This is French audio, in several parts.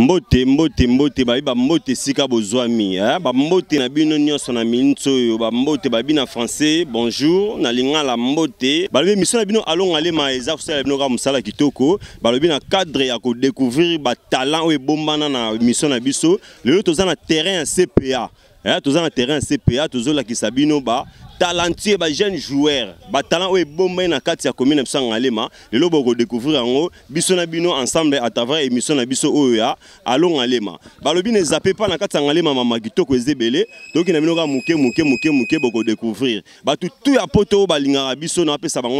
mbote mbote mbote babi bambote esika bozwami bambote na bino nyonso na minitso oyo bambote babi na français bonjour na lingala mbote. Balobi émission na bino alonga lema eza kosalela bino kaka mosala kitoko. Balobi na cadre ya kodécouvrir batalent oyo ebombana na émission na biso lelo toza na terrain ya cpa toza na terrain ya cpa tozolakisa bino ba talentueux bajeune joueur. Batalent oyo ebombani na kati ya commune ya ngalema. Lelo bokodécouvrir yango biso na bino ensemble à travers émission na biso oyo ya alo ngalema. Balobi na ezape mpa na kati ya ngalema mama kitoko na bino kaka moke tu ya poto na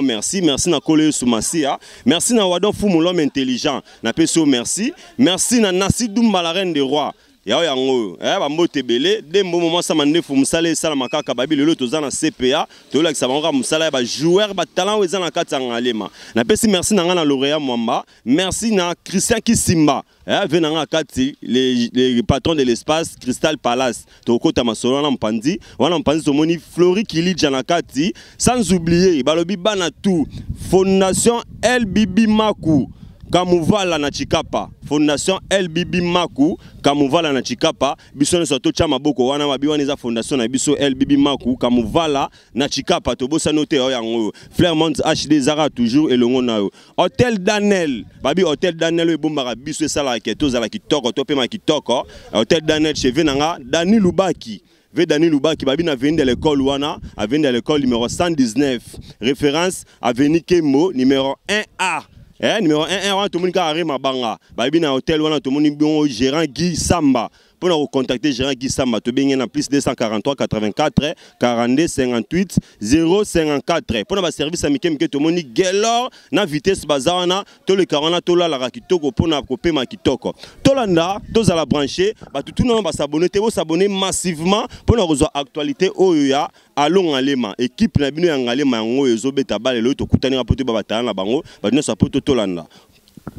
merci. Merci na kolo yesu masiya merci na wadon intelligent. Merci. Merci na nasi dumba la reine de roi yao yango eh, bambote ebele. Dembo momwasa mandefu mosala esalama kaka babi lelo toza na cpa tozolakisa bango kaka mosala ya bajoueur batalant oyo eza na kati ya ngalema. Napesi merci na ngai na lauréat mwamba. Merci na christian kisimba. Eh, ve na ngai kati le, patron de l'espace crystal palace. Tokokota masolo wana mopanzi wana mopanzi tomoni flori kilija na kati. Sans oublier balobi bana tu fondation lbb maku kamuvala na chikapa. Fondation lbb maku kamuvala na chikapa. Biso nyonso totya maboko. Wana eza fondation na biso lbb maku kamuvala na chikapa. Tobosani te oyo oyo. Flairmont hd ezaka toujours elongo na hotel daniel. Babi hotel daniel oyo ebombaka biso esalaka ke tozala kitoko topema kitoko. Hotel daniel cheve na nga dani lubaki. Ve Dani Lubaki babi na de l'école wana avenue de l'école numéro 119 référence avenue Kembo numéro 1A eh, numéro 1 wana tomoni kaka re mabanga bayebi na hotel wana tomoni gérant guy samba mpona kocontacte gérant guy samba tobenge na plus 243 84 42 58 054 mpona baservice ya mike mike tomoni gelor na vitesse baza wana toleka wana tolalaka kitoko mpona kopema kitoko. Tolanda tozala branché bato tuna basabone te bosabone massivement mpona kozwa actualité oyo ya alo ngalema ekipe na bino ya ngalema yango oyo ezobeta bale lelo tokutaninga mpo te babatala na bango bato nyonso apo totolanda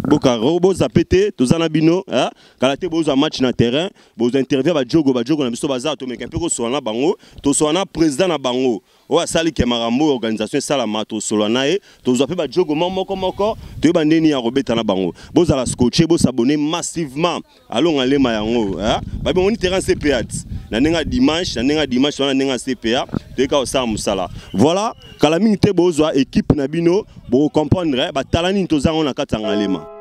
bokaro bozape te toza na bino kala te bozwa match na terrain bozwa interview bajogo bajogo na biso baza tomeka mpe kosola na bango tosola na président na bango oyo asaliki makambo oyo organisation esalama tosolola na ye tozwa mpe bajogo moko moko moko toyeba ndeni ya kobeta na bango. Bozala scotche bosabone massivement. Alonga lema yango babengoni terrain cpa na ndenge dimanche na ndenge dimanche wana ndenge ya cpa toyeka kosala mosala. Voilà kala mingi te bozwa équipe na bino bokomprendre batala nini toza yango na kati ngalema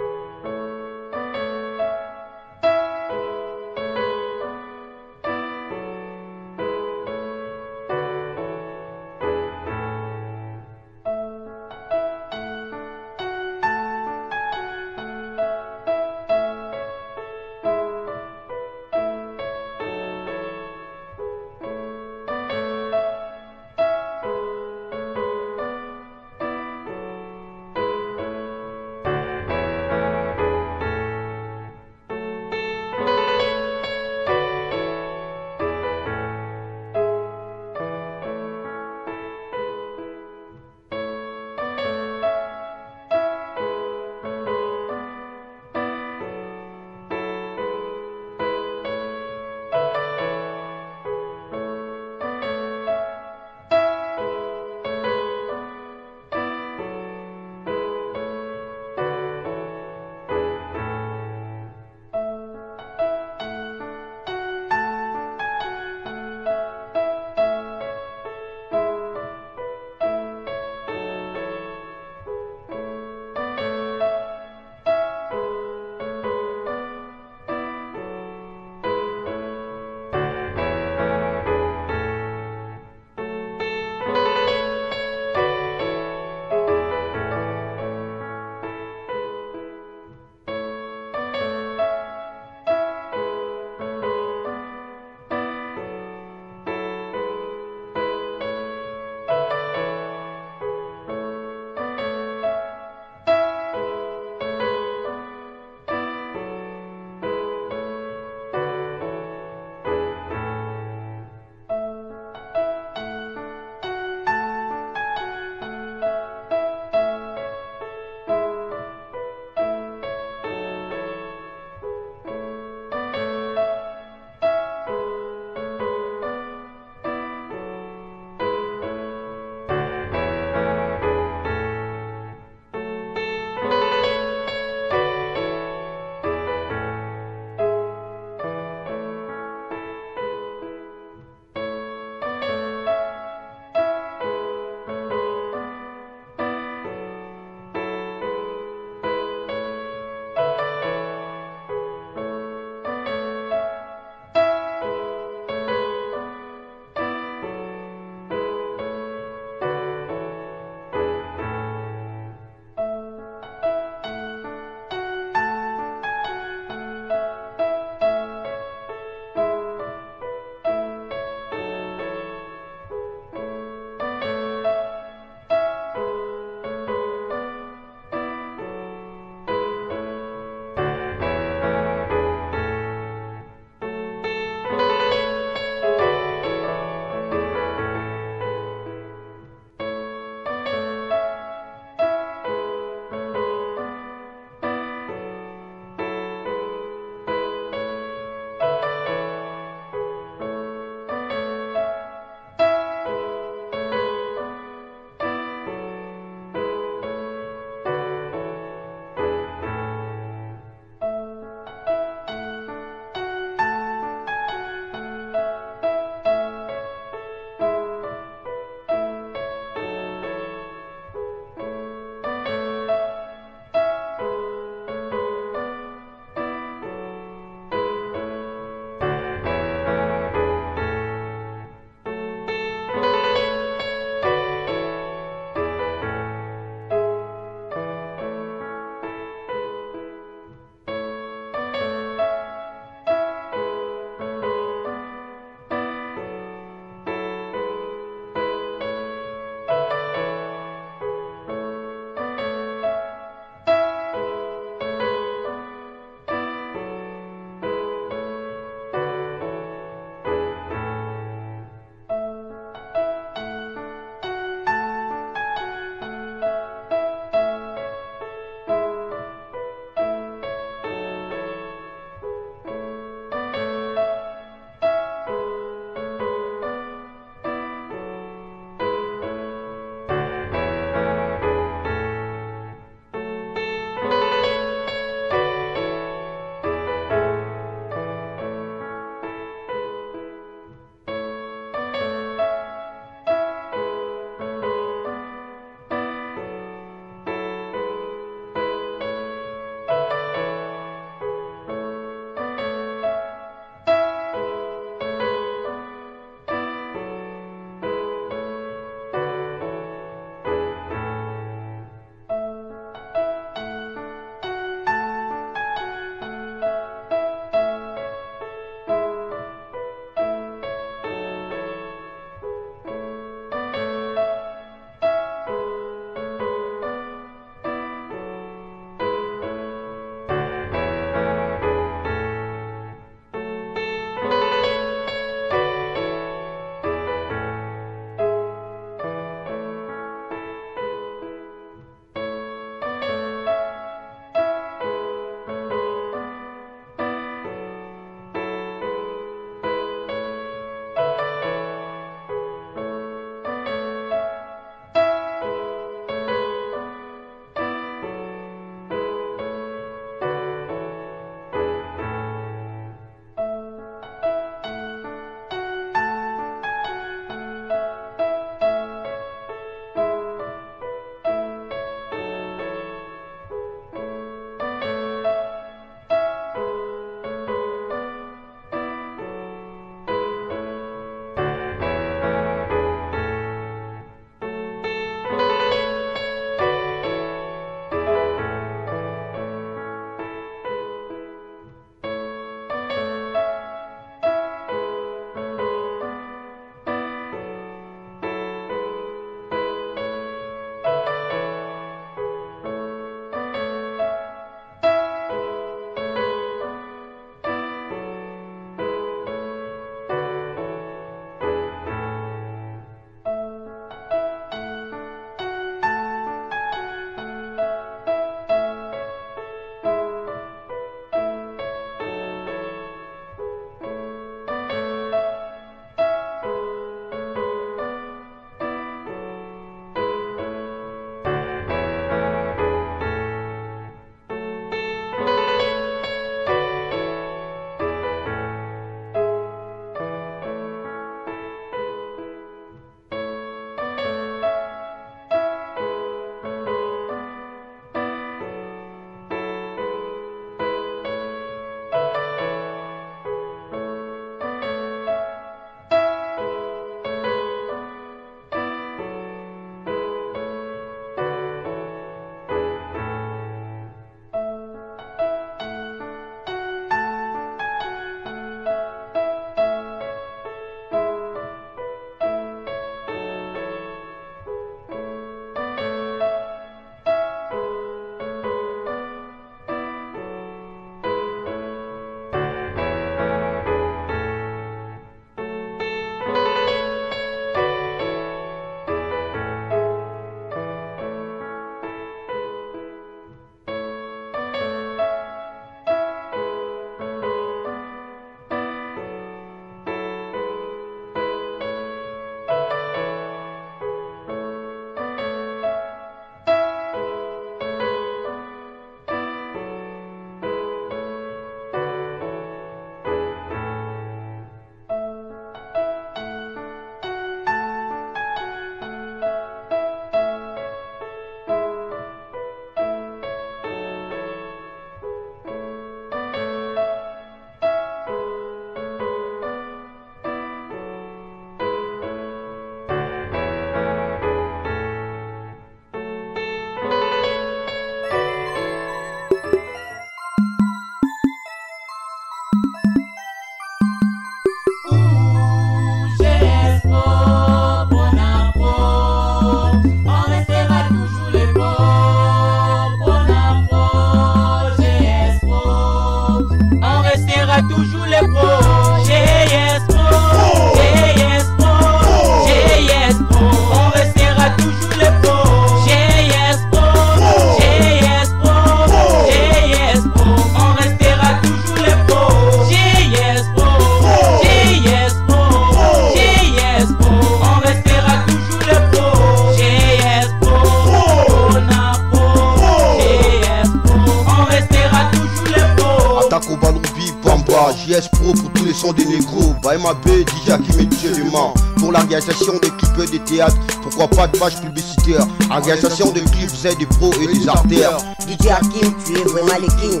négros. Bahema B, DJ Hakim et. Pour l'organisation des clips des théâtres, pourquoi pas de page publicitaire. Organisation des clips, c'est des pros et des artères. DJ Hakim, tu es vraiment le king.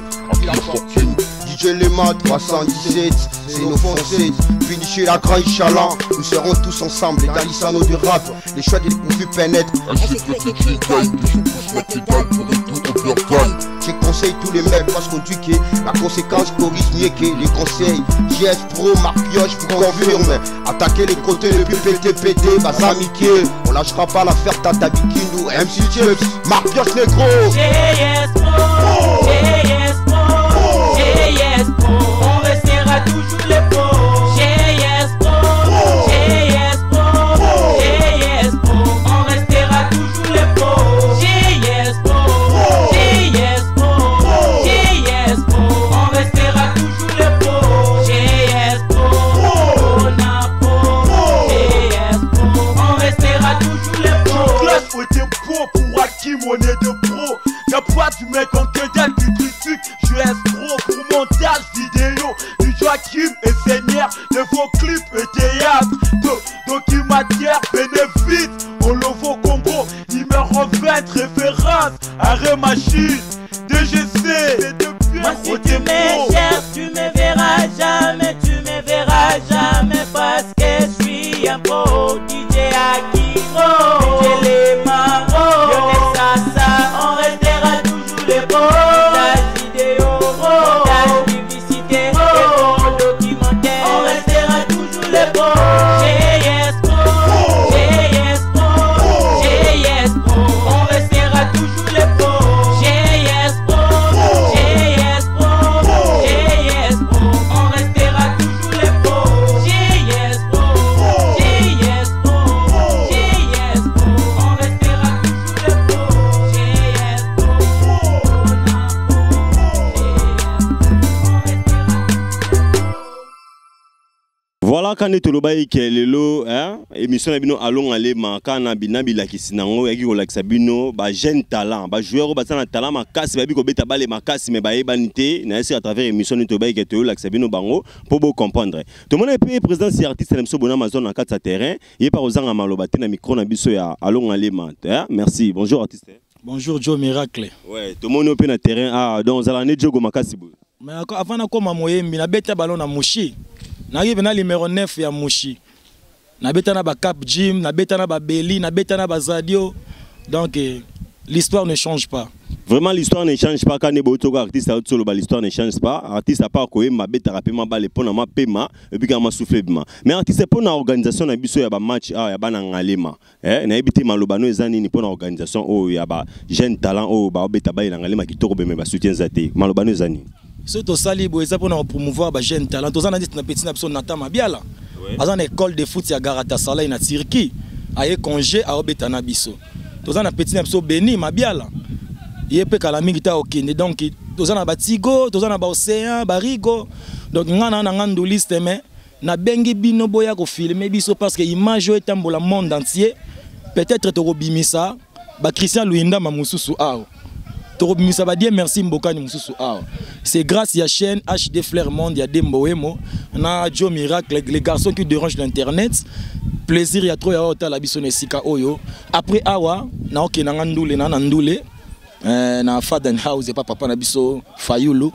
DJ Lema 317, c'est nos foncés. Finish la grande Inch'Allah, nous serons tous ensemble. Les Dalissano de rap, les choix des dépourvus pénètrent. Je conseille tous les mecs parce qu'on dit que la conséquence corrige mieux que les conseils. JS Pro, Marc Pioche vous confirme. Attaquer les côtés le plus pété pété. On lâchera pas l'affaire Tata Bikini ou MC Chips. Marc Pioche négro. GS Pro, GS Pro, GS Pro, de bien Moi voilà kande tolobaki ke lelo émission na bino alonga alema kaka na bina bilakisi nango yaki kolakisa bino bajeune talent bajoueur oyo baza na talent makasi bayebi kobeta bale makasi me bayebani te nayesi à travers émission nini tolobaki ke toyolakisa bino bango mpo bocomprendre tomoni mpe présidence ya artiste na biso bona mazo na kati ya terrain ye mpa kozanga maloba te na micro na biso ya alonga alema hein? merci. Bonjour artiste. Bonjour Joe Miracle. ouais tomoni oyo mpe na terrain. Ah, donc ozala ne jogo makasi boye Mais avant nakoma moyembi nabeta balo na mushi na numéro 9 ya mushi nabeta na gym nabeta na babeli nabeta na bazadio donc eh, l'histoire ne change pas Vraiment, l'histoire ne change pas. Quand on est artiste, l'histoire ne change pas. Artiste, à part que ma bête rapé ma balle ma paiement et puis quand ma souffle bima. Mais artiste pour une organisation na biso ya ba match ah ya bana ngalema. Eh na ebité malobano ezani ni une organisation oh ya ba jeune talent oh ba beta ba na ngalema kitoko beme ba soutien. So tosali boye eza mpona kopromouvoir bajeune talent. Toza na ndeti na peti na biso nata mabiala. Aza na école de foot ya garatasalai na turquie. Aye congé aobeta na biso. Toza na peti na biso beni mabiala. Ye mpe kala mingi te akokende donc toza na batigo toza na baocéan barigo donc nga na na nga nduliste me nabengi bino boya kofilme biso parce que image oyo etambola monde entier peut-être tokobimisa bachristien luyindama mosusu awa merci awa c'est grâce ya chaîne hd flair monde ya dembo wemo na joe miracle les garçons qui dérangent l'internet. Plaisir ya tro ya otala oyo après awa naokendanga ndule na na eh, na epa papa na biso fayulu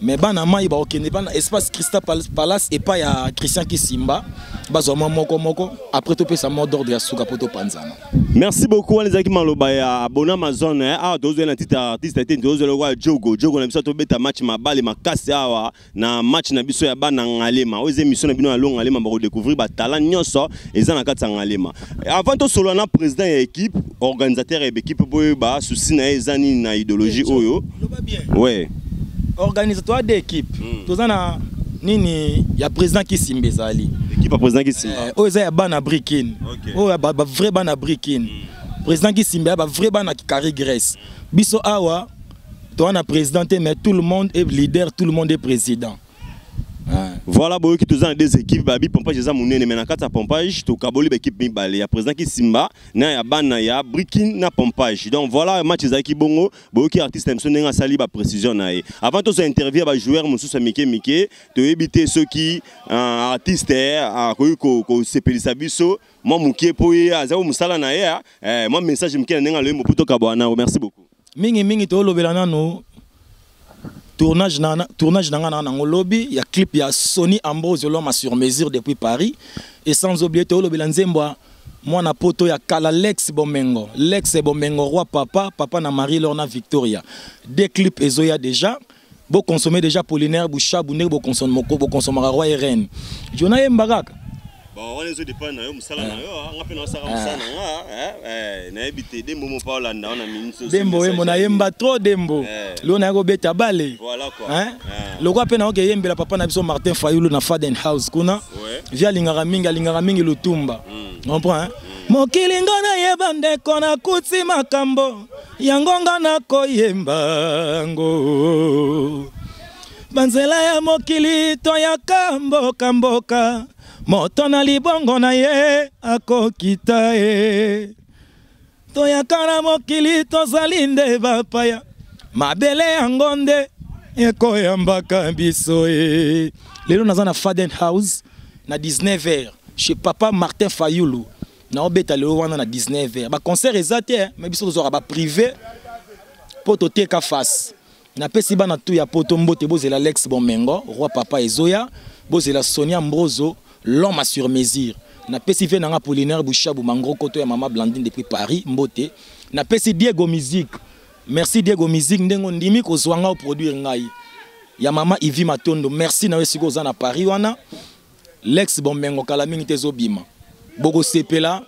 me bana mai baokende bana espace christa Pal- palace epai ya christian kisimba. Bazwa mwa moko moko. Après topesa mot d'ordre ya suka mpo topanzana Merci beaucoup wana ezalaki maloba ya abona Amazon eh. Awa tozwela na titre ya artiste te tozwela kwa jogo jogo na biso tobeta match mabale makasi awa na match na biso ya bana ngalema. Oyo eza émission na bino ya lo ngalema bakodécouvrir batalent nyonso eza na kati ya ngalema. Avant tosolola na président ya équipe organisateur ya équipe po oyeba susi na ye eza nini na idéologie oyo? ouais organisateur de équipe toza na nini ya président kisimba ezali. Équipe ya président kisimba Eh, oyo eza ya bana brikin oyo ya ba- bavrai bana brikin président kisimba ya bavrai bana kikari grèce. Biso awa toza na président te mais tout le monde est leader tout le monde est président. Voilà boyoki toza na deux équipes babi pompage eza monene mais na kati ya pompage tokaboli baéquipe mibale. Ya président kisimba na ya bana ya brikin na pompage. Donc voilà match ezalaki bongo boyoki artiste na biso ndenge asali baprécision na ye. Avant tozwa interview ya bajoueur mosusu ya mike mike toyebi te soki artiste akoki ko- kosepelisa biso mwa mokie mpo ye aza mosala na ye ah, eh, mwa message moke na ndenge aloyembo mpo tokabwana merci beaucoup. Mingimingi toolobela nano tournage na na- tournage na nga na nango lobi ya clip ya sony ambrose loma sur mesure depuis paris. Et sans oublier toolobela nzembo ya mwana poto ya kala lex bomengo. Lex bomengo roi papa papa na marie lor na victoria. De clip ezoya déjà boconsommer déjà polinaire bushabu ndenge boconsomaka boconsomaka roi et reine jona yemba kaka bon wana ezodépendre na yo mosala na yo ah, nga mpe naosaka mosala na nga nayebi te dembo mo mpa olanda wana minso dembo wembo nayemba trop dembo. Eh. lelo naya kobeta bale? Ah. lokwa mpe naoke yembela papa na biso martin fayulu na faden house kuna. Vi alingaka mingi alingaka mingi lutumba. Comprend hein? mokili nga nayeba ndeko nakuti makambo yango nga nakoyemba ngo. Banzela ya mokili toyaka mbokamboka moto na libongo na ye akokita ye. Toyaka na mokili tozali nde bapaya. Mabele yango nde ekoyambaka biso ye. Lelo naza na faden house na 19 heures chez papa martin fayulu. Naobeta lelo wana na 19 heures. Baconcert eza te me biso tozwaka baprivé mpo toteka face. Napesi bana tu ya poto mbote bozela lex bomengo roi papa ezoya bozela sonia mbrozo l'homme sur mesure. Napesi ve nanga polinaire bushabu mangroko to ya mama blandine depuis paris mbote. Napesi diego musique merci diego musique ndenge ondimi kozwa nga oproduire ngai. Ya mama ivi matondo merci na yo esika oza na paris wana. Lex bomengo kala mingi te ezobima. Bokosepela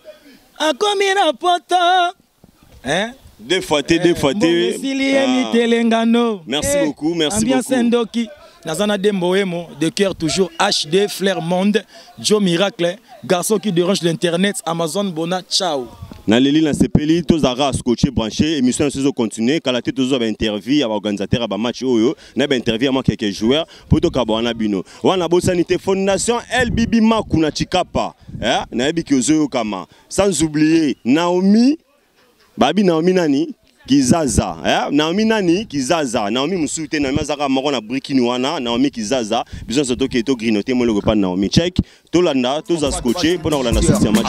akomi na poto hein? deux fois te deux fois te ye Ah. Merci beaucoup, merci beaucoup. Na dembo emo de cœur toujours hd flair monde joe miracle garçon qui dérange l'internet amazon bona ciao. Naleli nasepeli tozalaka scotché branché émission na biso ezocontinue kala te tozwa bainterview ya baorganisateur ya bamatch oyo na bainterview ya mwa keke joueur mpo tokaba na bino. Wana bosani te fondation lbb maku na chikapa eh? nayebi ki ozoyokama sans oublier naomi babi naomi nani? Kizaza eh? naomi nani? Kizaza. Naomi mosusu te naomi azalaka moko na brikini wana. Naomi kizaza. Biso nyonso tokee togrinote moloko epa naomi. Check. Tolanda toza scotché mpona kolanda susi ya match.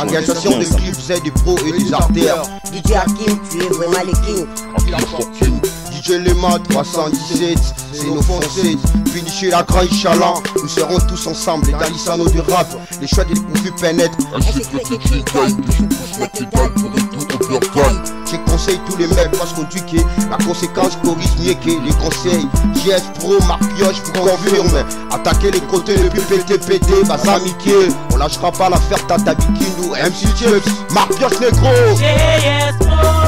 DJ Hakim, tu es vraiment le king. DJ Lema 317, c'est nos foncés. Finish la grande chaland, nous serons tous ensemble. Les Dalissano de rap, les choix des dépourvus pénètrent. Je conseille tous les mecs parce qu'on dit que la conséquence corrige mieux que les conseils. JS Pro, Marc Pioche vous confirme. Attaquer les côtés le plus pété pété, bah ça. On lâchera pas l'affaire Tata Bikindou, MC Chips, Marc Pioche Negro. JS Pro,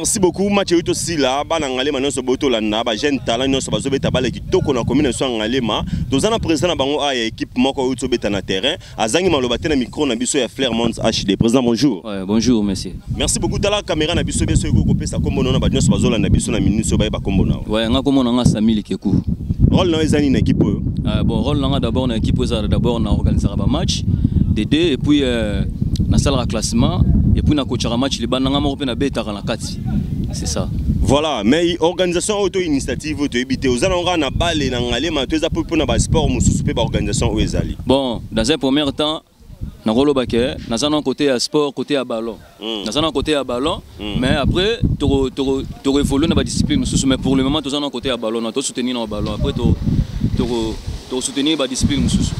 merci beaucoup. Match oyo tosila bana ngalema nyonso boyo tolanda bajeune talent nyonso bazobeta bale kitoko na so ya ngalema. Toza na président na bango aya équipe moko oyo tozobeta na terrain. Azangi maloba te na micro na biso ya Flairmont HD président bonjour. Ouais, bonjour, monsieur. merci beaucoup. Tala caméra na biso biso eko kopesa kombo na bato nyonso bazolanda biso na minute bayeba kombo na Ouais, nga rôle na yo eza nini na équipe oyo? Euh, bon, nanga d'abord na équipe d'abord na de deux et puis euh, classement et puis na coachera match libanda moko pe na betaka na kati. C'est ça. voilà mais organisation oyo to initiative oyo toyebi te oza nango na bale na ngalema to eza mpo mpona basport mosusu mpe baorganisation oyo ezali Bon, dans un premier temps, na koloba ke naza na côté ya sport, côté ya ballon. Mm. Naza na côté ya ballon, Mm. mais après toko toko toko évoluer na ba discipline mosusu mais pour le moment toza na côté ya ballon, na to soutenir na ballon. Après to toko toko soutenir ba discipline mosusu.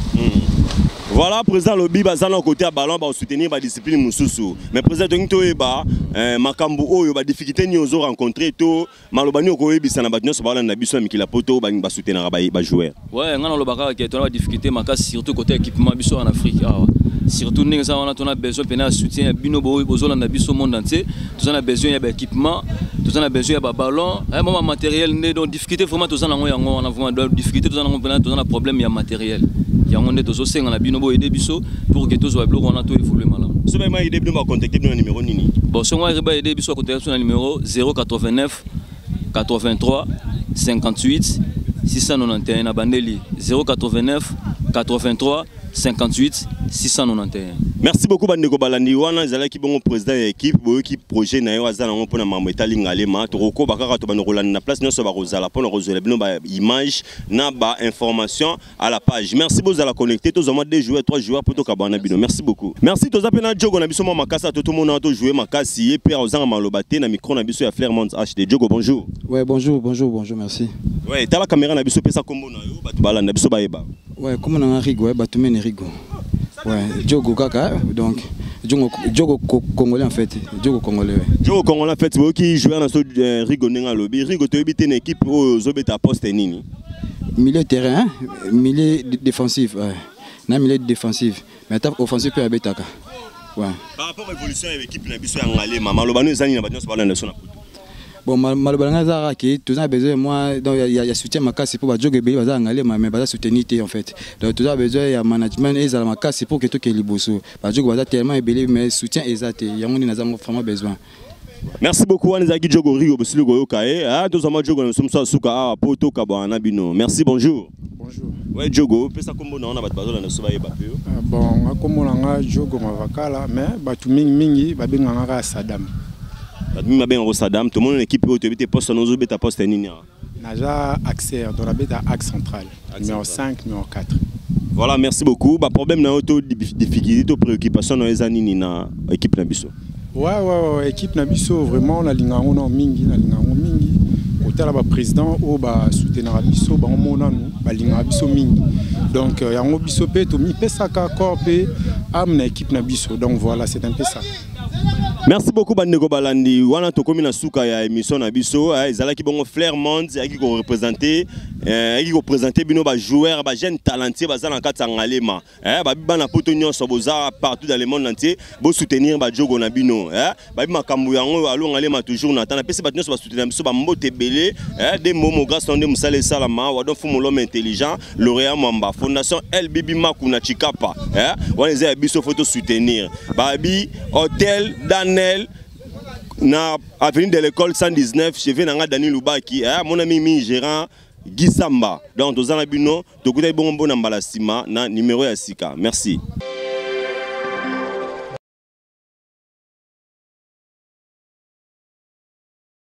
Voilà président lobi baza na ya ballon basoutenir badiscipline mosusu mais président tongi toyeba eh, makambo oyo badifficulté nini ozorencontre to maloba nini okoyebisa na bato nyonso baolanda biso na mikila po to balingi basoutenaka bajoueur Ouais, nga nalobaka kaka ke tona ba difficulté makasi surtout côté équipement biso en Afrique awa. Surtout ndenge eza wana tona besoin pena ya soutien ya bino bozolanda biso monde entier. Toza na besoin ya ba équipement, toza na besoin ya ba ballon, eh mama matériel nde donc difficulté vraiment toza nango yango wana vraiment difficulté toza nango pena toza na problème ya matériel. Yango nde tozosenga na bino boyo aider biso pour que tozwa biloko wana to évoluer malamu. so bayema ide bino bacontacte bino na numéro nini? Bon, songo arriba aider biso à contacter sur le numéro 089 83 58 691 na bandeli 089 83 58 691 merci beaucoup bandeko balandi. Wana ezalaki bongo président ya équipe boyoki projet na yo aza nango mpona mambo etali ngalema tokokoba kaka to bando kolanda na place nyonso bakozala. Mpona kozwela bino baimage na bainformation à la page. Merci bozala connecté. Tozwa mwa 2 joueurs 3 joueurs mpo tokabwana bino. Merci beaucoup. Merci toza mpe na jogo na biso mwa makasi. Tojoue makasi. Ye mpe ozanga maloba te na micro na biso ya flairmont hd jogo bonjour. Ouais, bonjour, bonjour, bonjour, merci. ouais tala caméra na biso pesa kombo na yo. Bato balanda biso bayeba. Ouais, comment on a Rigo, Rigo. Ouais, Diogo Kaka, donc, Diogo Co- Congolais en fait, Diogo Congolais. ouais. jogo kongola fete boyoki joueur na so eh, rigo ndenge alobi rigo toyebi te na équipe oyo ozobeta poste nini? Milieu terrain, hein, milieu défensif, ouais. Na milieu défensif, mais attaque offensif peut habiter Taka. Ouais. par rapport à évolution ya équipe na biso ya ngalema maloba no ezali na bato nyonso balanda biso na poto Bon, mal- malobala nga eza kaka ke toza na besoin moi donc il y, a- y a soutien makasi pour bajogo ebele baza na ngalema mais baza soutenir te en fait. Donc toza na besoin ya management ezala makasi pour ke tokee liboso. Bajogo baza tellement ebele mais soutien eza te. Yango nde naza vraiment besoin. Merci beaucoup wana ezalaki jogo rigo bosili koyoka ye ah, tozwa mwa jogo na biso mosu asuka awa mpo tokabwana na bino. Merci bonjour. Bonjour. we jogo opesa kombo na wana bato bazolanda biso bayeba mpe Ah, Bon, akomona nga jogo mavakala mais bato mingi mingi babenganga kaka Saddam. Bato mingi babengako sadam tomoni na équipe oyo toyebi te poste na ozobeta poste nini awa Naja axer dans la bête à axe central. Axe numéro central. 5, numéro 4. voilà merci beaucoup baproblème na yo to difficulté to préoccupation na yo eza nini na équipe na biso Ouais, ouais, ouais, équipe na biso vraiment na lingango na mingi, na lingango mingi. kotala baprésident oyo basoutenaka biso bango monanu balingaka biso mingi donc euh, yango biso mpe tomipesaka corps mpe ame na équipe na biso donc voilà c'est un peu ça merci beaucoup bandeko balandi. Wana tokomi na suka ya émission na biso eh, ezalaki bongo flair monde ayaki korepresente eh, ayaki kopresente bino bajoueur bajeune talentier baza na kati ya ngalema. Eh, babi bana poto nyonso boza partout dans le monde entier bosoutenir bajogo na bino. Eh, babi makambo yango alo ngalema toujours na ta napesi bato nyonso basoutenir biso bambote ebele. Eh, de momo grâce nde mosala esalama wadon fumu intelligent lauréat mwamba fondation lbb maku na chikapa. Eh, wana eza ya biso fo tosoutenir babi hotel danel na avenue de l'école 119 cheve na nga dani lubaki. Eh, mon ami mi gérant gisamba donc toza na bino tokutaki bongo mpo na mbala nsima na numero ya sika merci